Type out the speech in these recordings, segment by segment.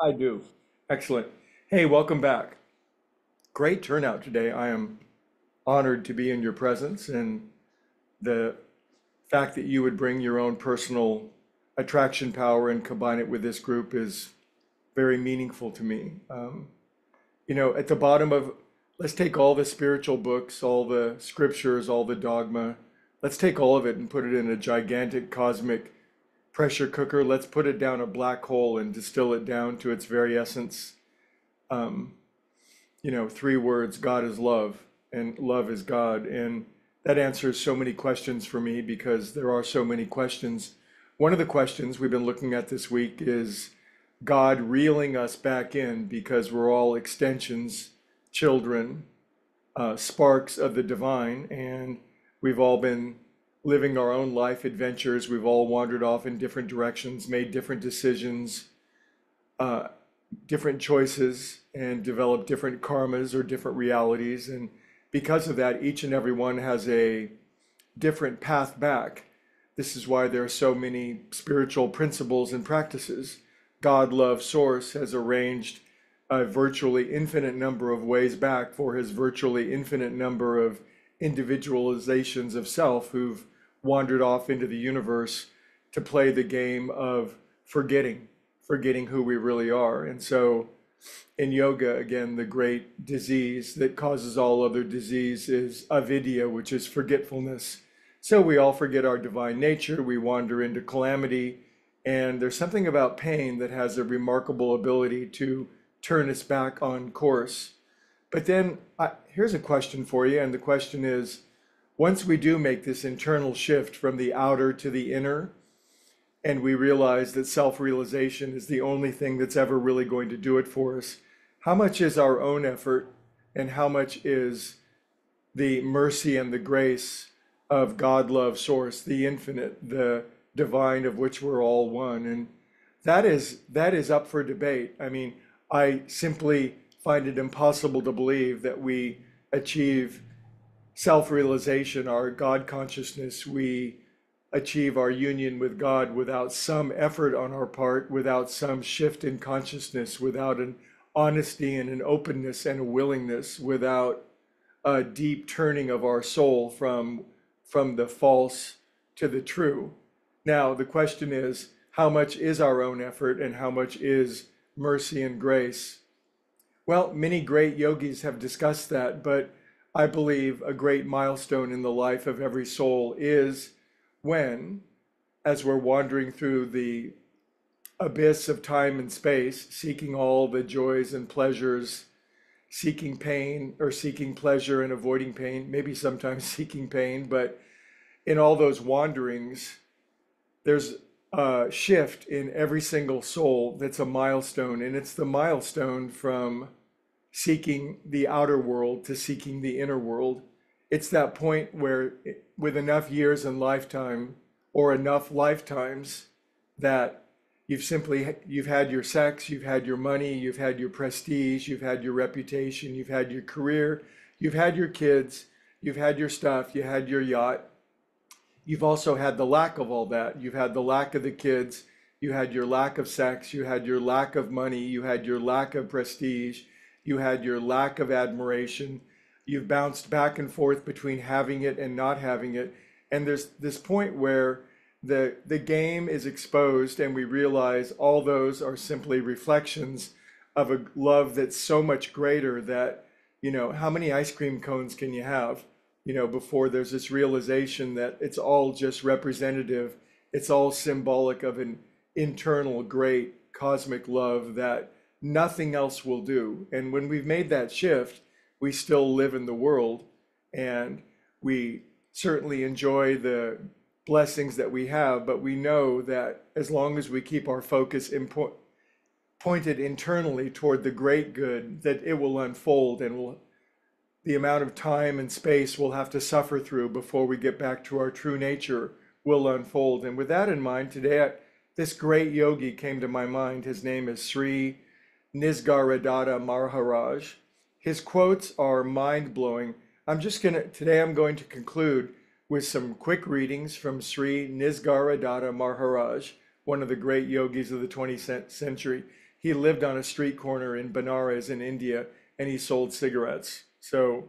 I do. Excellent. Hey, welcome back. Great turnout today. I am honored to be in your presence, and the fact that you would bring your own personal attraction power and combine it with this group is very meaningful to me. Um, you know, at the bottom of, let's take all the spiritual books, all the scriptures, all the dogma, let's take all of it and put it in a gigantic cosmic pressure cooker. Let's put it down a black hole and distill it down to its very essence. Um, you know, three words God is love, and love is God. And that answers so many questions for me because there are so many questions. One of the questions we've been looking at this week is God reeling us back in because we're all extensions, children, uh, sparks of the divine, and we've all been living our own life adventures. We've all wandered off in different directions, made different decisions, uh, different choices, and developed different karmas or different realities. And because of that, each and every one has a different path back. This is why there are so many spiritual principles and practices. God, love, source has arranged a virtually infinite number of ways back for his virtually infinite number of individualizations of self who've wandered off into the universe to play the game of forgetting, forgetting who we really are. And so in yoga, again, the great disease that causes all other disease is avidya, which is forgetfulness. So we all forget our divine nature, we wander into calamity, and there's something about pain that has a remarkable ability to turn us back on course. But then I, here's a question for you, and the question is once we do make this internal shift from the outer to the inner, and we realize that self realization is the only thing that's ever really going to do it for us, how much is our own effort and how much is the mercy and the grace of God love source, the infinite, the divine of which we're all one? And that is that is up for debate. I mean, I simply find it impossible to believe that we achieve self realization, our God consciousness, we achieve our union with God without some effort on our part, without some shift in consciousness, without an honesty and an openness and a willingness, without a deep turning of our soul from, from the false to the true. Now, the question is how much is our own effort and how much is mercy and grace? Well, many great yogis have discussed that, but I believe a great milestone in the life of every soul is when, as we're wandering through the abyss of time and space, seeking all the joys and pleasures, seeking pain or seeking pleasure and avoiding pain, maybe sometimes seeking pain, but in all those wanderings, there's a shift in every single soul that's a milestone, and it's the milestone from seeking the outer world to seeking the inner world. It's that point where, with enough years and lifetime, or enough lifetimes, that you've simply you've had your sex, you've had your money, you've had your prestige, you've had your reputation, you've had your career, you've had your kids, you've had your stuff, you had your yacht. You've also had the lack of all that. You've had the lack of the kids, you had your lack of sex, you had your lack of money, you had your lack of prestige, you had your lack of admiration. You've bounced back and forth between having it and not having it. And there's this point where the, the game is exposed, and we realize all those are simply reflections of a love that's so much greater that, you know, how many ice cream cones can you have, you know, before there's this realization that it's all just representative, it's all symbolic of an internal great cosmic love that nothing else will do. And when we've made that shift, we still live in the world and we certainly enjoy the blessings that we have, but we know that as long as we keep our focus impo- pointed internally toward the great good, that it will unfold and will the amount of time and space we'll have to suffer through before we get back to our true nature will unfold. And with that in mind, today this great yogi came to my mind. His name is Sri Nisargadatta Maharaj. His quotes are mind blowing. I'm just going to, today I'm going to conclude with some quick readings from Sri Nisargadatta Maharaj, one of the great yogis of the 20th century. he lived on a street corner in Benares in India and he sold cigarettes. So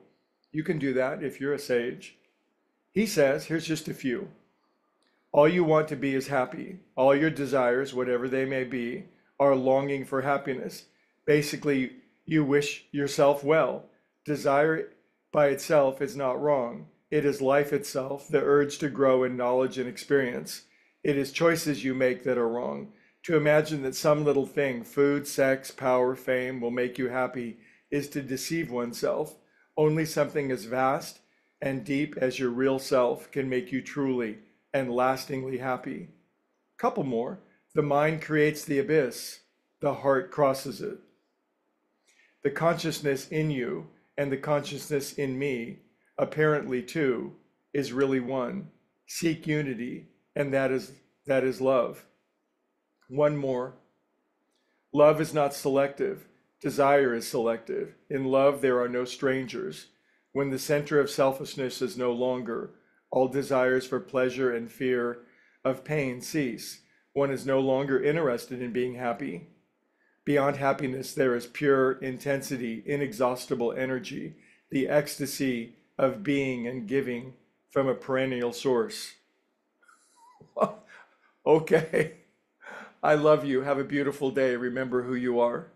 you can do that if you're a sage. He says, here's just a few. All you want to be is happy. All your desires, whatever they may be, are longing for happiness. Basically, you wish yourself well. Desire by itself is not wrong. It is life itself, the urge to grow in knowledge and experience. It is choices you make that are wrong. To imagine that some little thing, food, sex, power, fame, will make you happy is to deceive oneself. Only something as vast and deep as your real self can make you truly and lastingly happy. Couple more. The mind creates the abyss, the heart crosses it. The consciousness in you and the consciousness in me, apparently two, is really one. Seek unity, and that is that is love. One more. Love is not selective. Desire is selective. In love, there are no strangers. When the center of selfishness is no longer, all desires for pleasure and fear of pain cease. One is no longer interested in being happy. Beyond happiness, there is pure intensity, inexhaustible energy, the ecstasy of being and giving from a perennial source. okay. I love you. Have a beautiful day. Remember who you are.